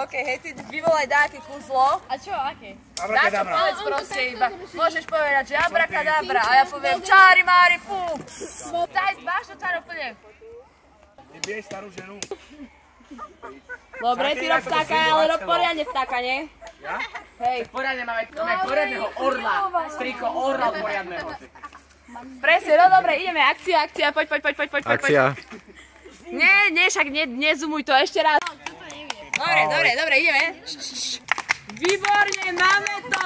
OK, hej, ty vyvolaj dáke kúzlo. A čo, aké? Abrakadabra. povedz proste iba. Môžeš povedať, že abrakadabra a ja poviem čári mári fú. Daj, máš to čár úplne. Nebiješ starú ženu. Dobre, ty rob vtáka, ale rob poriadne vtáka, nie? Ja? Hej. Poriadne máme, máme poriadneho orla. Striko orla poriadneho. Presne, no dobre, ideme, akcia, akcia, poď, poď, poď, poď, poď, poď. Akcia. Nie, nie, však ne, nezumuj to ešte raz. Dobre, dobre, dobre, ideme. Výborne, máme to.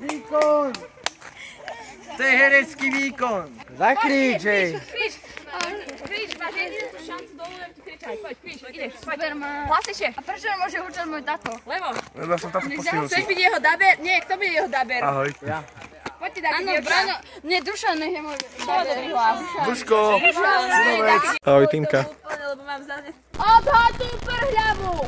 Výkon! To je herecký výkon. Zakrič, hej. Kríž, kríž, máš jedinú šancu dovolím ti kričať. Poď, kríž, ideš, poď. Hlasnejšie. A prečo nemôže hučať môj tato? Lebo, Lebo som táto postihnutý. chceš byť jeho daber? Nie, kto bude jeho daber? Ahoj. Poď ti daber. Áno, Braňo, nie, Duša nech je môj. Hlas? Duško. Ahoj, Týmka. вам за... Обгадуй переглянув!